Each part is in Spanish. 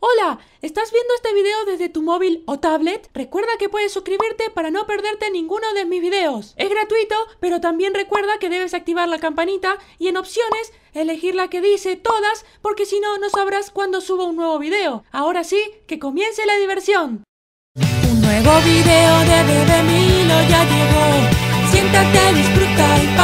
Hola, ¿estás viendo este video desde tu móvil o tablet? Recuerda que puedes suscribirte para no perderte ninguno de mis videos. Es gratuito, pero también recuerda que debes activar la campanita y en opciones elegir la que dice todas porque si no no sabrás cuándo subo un nuevo video. Ahora sí, que comience la diversión. Un nuevo video de Bebé Milo ya llegó. Siéntate, disfruta y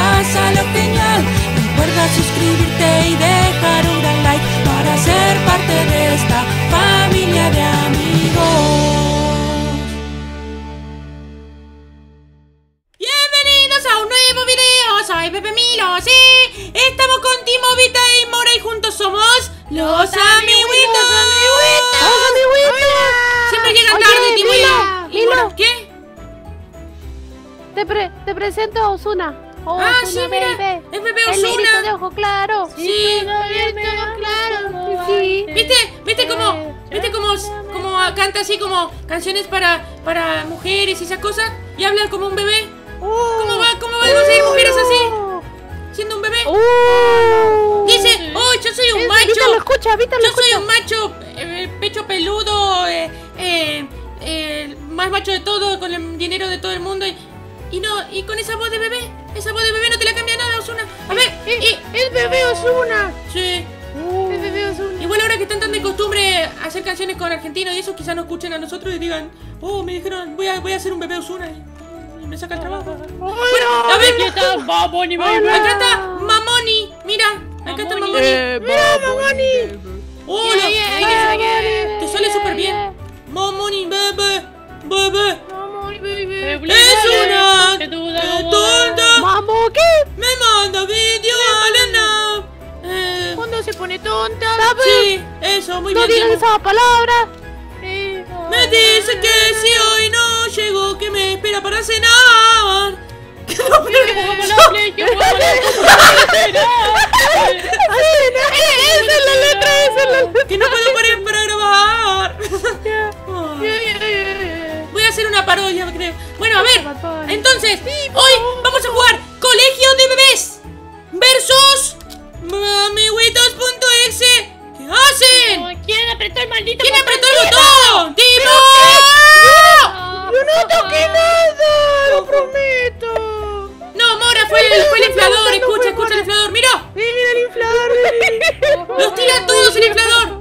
presento Osuna. Ah, sí, mira, es Bebé El Ozuna. negrito de ojo claro. Sí. claro. Sí. ¿Viste? ¿Viste cómo, viste cómo, cómo canta así como canciones para, para mujeres y esas cosas? Y habla como un bebé. ¿Cómo va, cómo va a conseguir mujeres así? Siendo un bebé. Uh. Dice, oh, yo soy un Es- Vita lo macho. escucha, Vita lo Yo soy un macho, eh, pecho peludo, eh, eh, eh, más macho de todo, con el dinero de todo el mundo. Y, y no, y con esa voz de bebé, esa voz de bebé no te la cambia nada, Osuna. A ver, y, Es bebé Osuna. sí. Es bebé Osuna. Igual ahora que están tan de costumbre hacer canciones con argentinos y eso, quizás no escuchen a nosotros y digan, oh, me dijeron, voy a, voy a hacer un bebé Osuna y, y me saca el trabajo. Bueno, a ver, acá está Mamoni, mira, acá está Mamoni. Mira, Mamoni. Hola, te- sale súper bien. Mamoni, bebé, bebé. Es una tonta, Mambo, ¿qué? me manda vídeo a la. Eh, ¿Cuándo se pone tonta? sí, eso, muy No bien. digas Timo. esa palabra. Eh, Me dice que si hoy no llego, que me espera para cenar. Esa es la letra, esa es la letra. Que no puedo parar para grabar. Hacer una parodia, creo. Bueno, a ver. Entonces, hoy vamos a jugar Colegio de Bebés versus Amiguitos.exe. ¿Qué hacen? ¿Quién apretó el maldito ¿Quién apretó el botón? ¡Timo! Yo no toqué nada, lo prometo. No, Mora, fue el, fue el inflador. Escucha, escucha el inflador. ¡Mira! Mira el inflador. ¡Los tira todos el! ¡Inflador!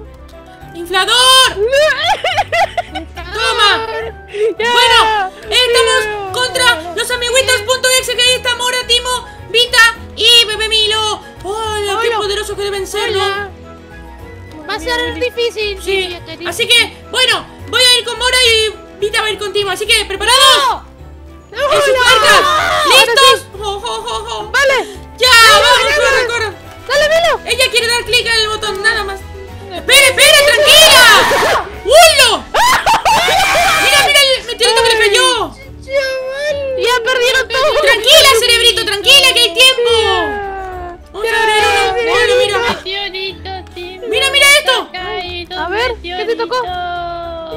¡Ah!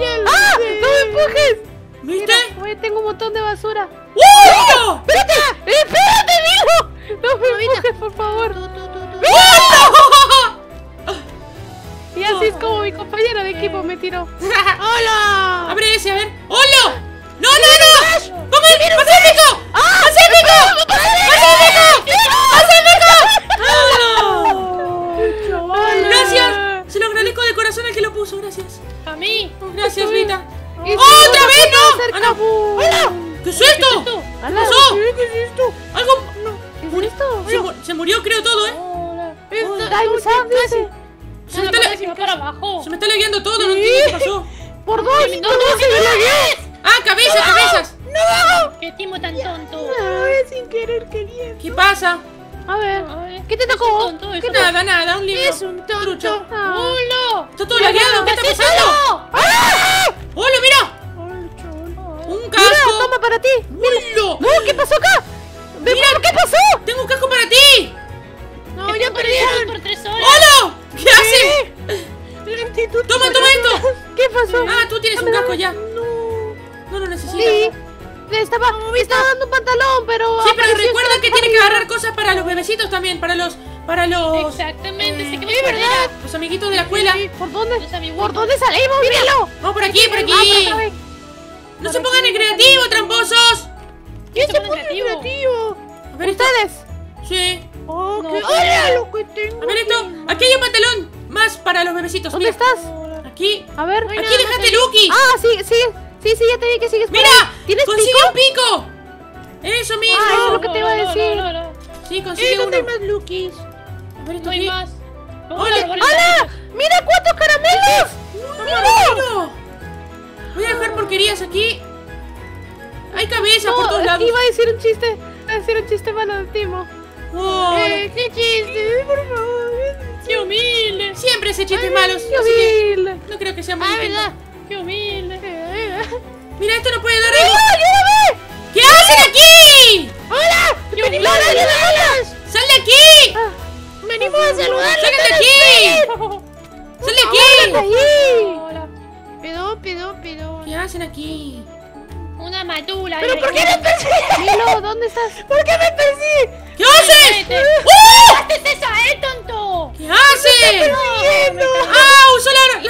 ¡No me empujes! ¿Viste? Mira, tengo un montón de basura. ¡Ulo! ¡Espérate! ¡Espérate, Milo! No me empujes, por favor. Y así es como mi compañero de equipo me tiró. ¡Hola! Abre ese, a ver. ¡Holo! ¡No, no, no! ¡Vamos! ¡Pacífico! ¿Qué te tocó? tonto, ¿Qué Nada, nada, un libro. Es un tonto. Trucho. ¡Hola! Está todo lagueado, ¿qué está pasando? ¡Ah! ¡Hola, mira! Un Mira, casco. toma para ti. ¡Hola! No, ¿qué pasó acá? Mira. ¿Qué pasó? ¡Tengo un casco para ti! No, ya perdieron. por tres horas. ¡Hola! ¿Qué hace? Lentitud. Toma, toma esto. ¿Qué pasó? Ah, tú tienes un casco ya. No. No lo necesitas. Sí. Estaba, me estaba dando un pantalón, pero. Sí, pero recuerda que tiene que agarrar cosas para los bebecitos también, para los para los, Exactamente, sé que Sí, ¿verdad? los amiguitos de la escuela. Sí, ¿Por dónde? ¿Por dónde salimos? ¡Míralo! Vamos por aquí, por Ah, aquí. ve. No se pongan en creativo, tramposos. ¿Quién se pone creativo? creativo? A ver. ¿Ustedes? Sí. Oh, No, qué no. ¡Hola, lo que tengo! A ver esto. Aquí hay un pantalón más para los bebecitos. ¿Dónde Mira. estás? Aquí. A ver. Aquí dejaste Lucky. Ah, sí, sí. Sí, sí, ya te vi que sigues Mira. ¿Tienes Consigue pico? un pico. Eso mismo. Ah, eso es lo que te iba a No, no, decir. no, no. Sí, consigue uno. Lukis? A ver esto No hay más. Hola, ¡Hola! ¡Mira cuántos caramelos! ¡Mira! Voy a dejar porquerías aquí. Hay cabezas por todos lados. iba a decir un chiste. Iba a decir un chiste malo de Timo. Oh, Eh, ¿Qué chiste? Por favor. ¡Qué humilde! Siempre se chistes malos. Qué Así que humilde. no creo que sea muy Ah. ¿verdad? ¡Qué humilde! Mira, esto no puede dar ¡Ayuda, ayúdame! ¿Qué hacen aquí? ¡Hola! ¡Qué ¡Venimos a saludarlas! ¡Sal de aquí! Ah, ¡Venimos a saludarlas! ¡Salgan de aquí! ¡Sal de aquí! Hola. Perdón, perdón, perdón. ¿Qué hacen aquí? Una matula. ¿Pero por qué me persigues? Milo, ¿dónde estás? ¿Por qué me persigues? ¿Qué haces? Vete. ¡Oh! ¿Qué es esa, eh, tonto? ¿Qué haces? ¡Ah! Usó la,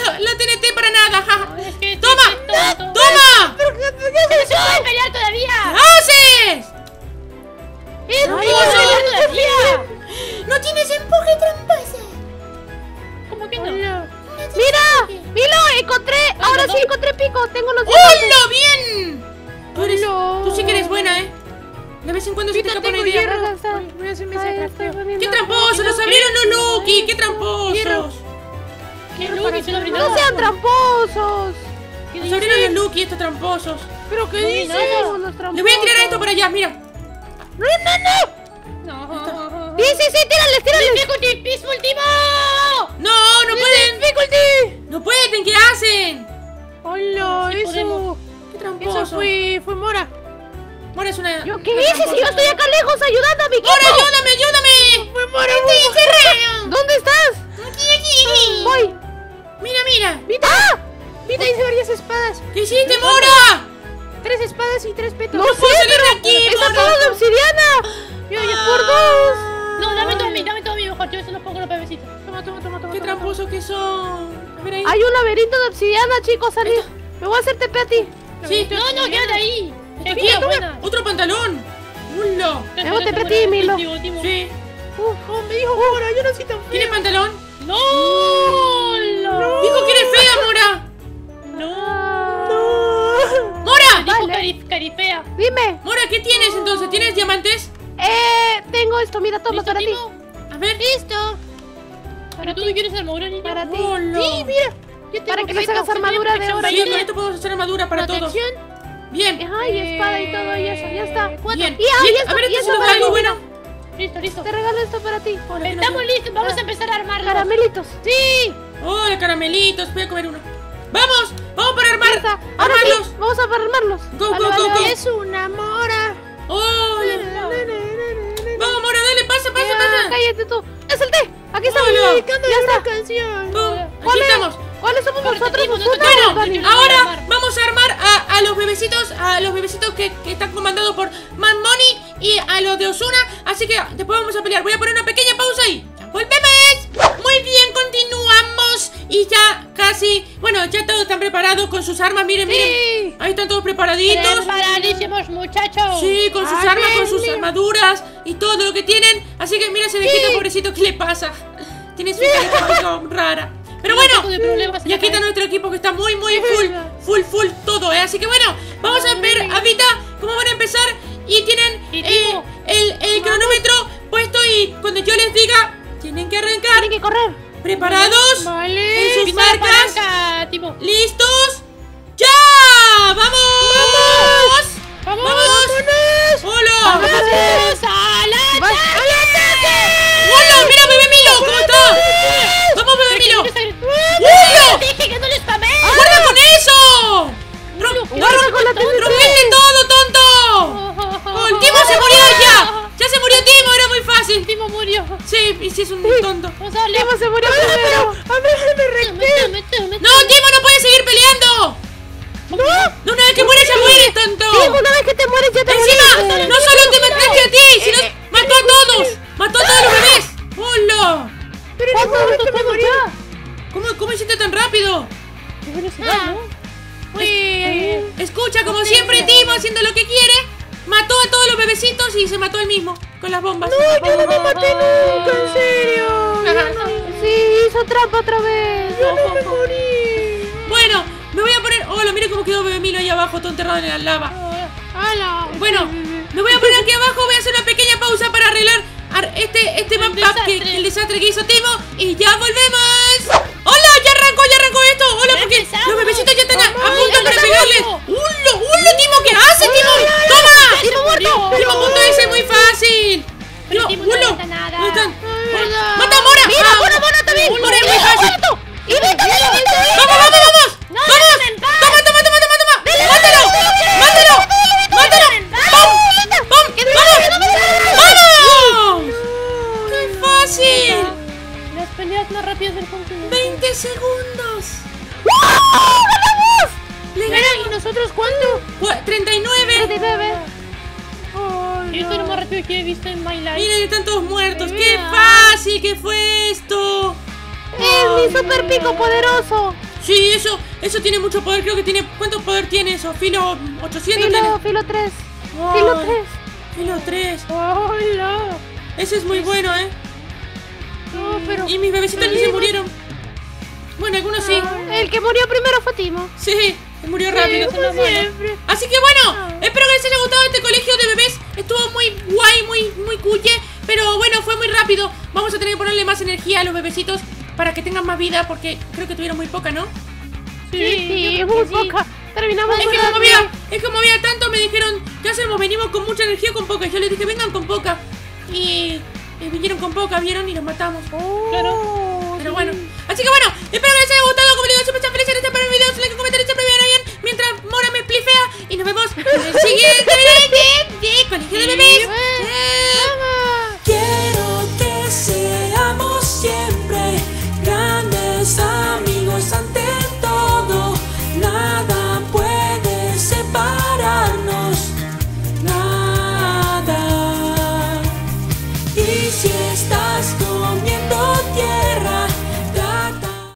Voy a hacerme ese crafteo. ¡Qué tramposos! ¡Nos abrieron los Lucky! ¡Qué tramposos! ¿Qué Lucky se lo brindó? ¡No sean tramposos! ¿Qué Nos abrieron los Lucky, estos tramposos. ¿Pero qué No, dices? Los. Le voy a tirar a esto para allá, mira. ¡No, no, no! No. ¡Sí, sí, sí! ¡Tírales, tírales! ¡Difficulty, peaceful, Timo! ¡No! ¡No pueden! ¡Difficulty! ¡No pueden! ¿Qué hacen? ¡Hola! Eso... ¡Qué Eso tramposos! fue... fue Mora. Mora es una... ¿Yo qué hice si yo estoy acá lejos ayudando a mi equipo? ¡Mora, ayúdame, ayúdame! ¡Fue Mora! ¡Estoy ¿Dónde estás? ¡Aquí, aquí! ¡Voy! ¡Mira, mira! ¡Vita! ¡Ah! ¡Vita hice varias espadas! ¿Qué hiciste, Mora? Tres espadas y tres petos. ¡No puedo salir de aquí, ¡Está todo de obsidiana! ¡Yo, yo, por dos! No, dame todo a mí, dame todo a mí, mejor. Yo se los pongo los bebecitos. Toma, toma, toma, toma. ¡Qué toma, tramposos que son! Hay un laberinto de obsidiana, chicos, salid. Me voy a hacer TP a ti. Sí. No, no, quédate ahí. Qué buena. ¡Otro pantalón! ¡Hola! Luego te pedí, Milo. Sí. Uf, oh, me dijo Mora, yo no soy tan ¿Tiene pantalón? ¡No! ¡No! Dijo que eres fea, Mora. No. ¡Mora! Dijo Vale. cari- caripea. Dime, Mora, ¿qué tienes entonces? ¿Tienes diamantes? eh, tengo esto, mira, toma ¿Listo, para ti. A ver. Listo. ¿Pero tú no quieres armadura, niña? Para ti. Sí, mira. Yo Para tengo que que nos hagas armadura de oro. Sí, con esto podemos hacer armadura para todos. Protección. Bien. Ajá, y espada y todo, y eso, ya está. Bien. Y, ah, y esto, A ver, esto para algo bueno. Listo, listo. Te regalo esto para ti. Estamos listos, vamos a empezar a armarlo. Caramelitos. Sí. Hola, caramelitos. Voy a comer uno. ¡Vamos! ¡Vamos para armar! Ya. Ahora sí, ¡Armarlos! vamos a armarlos. Go, Vale, go, vale, go, vale. Es una mora. ¡Hola! Vamos, Mora, dale, pasa, pasa, Ya, pasa. cállate tú. ¡Es el té! Aquí estamos Hola. dedicando ya está. canción. Pum, ¿Cuál Aquí es? estamos. ¿Cuáles somos Pero nosotros? ¿Nosotros? quiero, Dani? no quiero. Ahora vamos a armar a, a los bebecitos, a los bebecitos que, que están comandados por Man Money y a los de Osuna. Así que después vamos a pelear. Voy a poner una pequeña pausa y ya volvemos. Muy bien, continuamos. Y ya casi, bueno, ya todos están preparados con sus armas. Miren, miren. Ahí están todos preparaditos. Preparadísimos, muchachos. Sí, con sus armas, con sus armaduras y todo lo que tienen. Así que mira ese viejito pobrecito, ¿qué le pasa? Tiene su muy rara. Pero bueno, y aquí está nuestro equipo que está muy, muy full, full, full todo, ¿eh? Así que bueno, vamos a ver ahorita cómo van a empezar y tienen eh, el, el cronómetro puesto y cuando yo les diga, tienen que arrancar. Tienen que correr. ¿Preparados? Vale. En sus marcas. palanca. ¿Listos? ¡Ya! ¡Vamos! ¡Vamos! ¡Vámonos! ¡Hola! Te mueres ya te Encima, moriste. no solo te mataste a ti, sino mató a todos. Mató a todos los bebés. ¡Hola! ¿Cuántos estos tenemos ya? ¿Cómo, ¿Cómo hiciste tan rápido? Qué velocidad, ¿no? Uy, escucha, como siempre, Timo haciendo lo que quiere, mató a todos los bebecitos y se mató él mismo con las bombas. No, yo no me maté nunca, en serio. Sí, hizo trampa otra vez. Yo no me morí. Bueno, me voy a poner. Hola, mira cómo quedó Bebé Milo ahí abajo, todo enterrado en la lava. Bueno, me voy a poner aquí abajo, voy a hacer una pequeña pausa para arreglar ar- este, este map que, el desastre que hizo Timo y ya volvemos. ¡Hola! ¡Ya arrancó, ya arrancó esto! ¡Hola! Porque los bebecitos ya están a, a punto fácil! Las peleas más rápidas del continente. 20 segundos. Le Mira, ganamos. ¿y nosotros cuánto? Cua- 39. De bebé. Yo soy lo más rápido que he visto en my life. Miren, están todos muertos. ¡Qué fácil que fue esto! Es mi super pico poderoso. Sí, eso, eso tiene mucho poder. Creo que tiene. ¿Cuánto poder tiene eso? Filo 800 Filo, tiene. filo 3. Ay, Filo 3. Filo 3. Hola. Ese es muy bueno, ¿eh? No, pero. Y mis bebecitos ni se murieron. Bueno, algunos sí. El que murió primero fue Timo. Sí, murió rápido. siempre. Así que bueno, espero que les haya gustado este colegio de bebés. Estuvo muy guay, muy, muy cuye. Pero bueno, fue muy rápido. Vamos a tener que ponerle más energía a los bebecitos para que tengan más vida, porque creo que tuvieron muy poca, ¿no? Sí, Sí, yo muy sí. poca. Terminamos Es que como había, es como había tanto, me dijeron, ¿qué hacemos? Venimos con mucha energía o con poca. Y yo les dije, vengan con poca. Y, y vinieron con poca, vieron, y los matamos. Claro. Pero bueno, así que bueno, espero que les haya gustado. Como digo, siempre están felices en este primer video. Su like y comentario siempre me bien. Mientras Mora me splifea. Y nos vemos en el siguiente video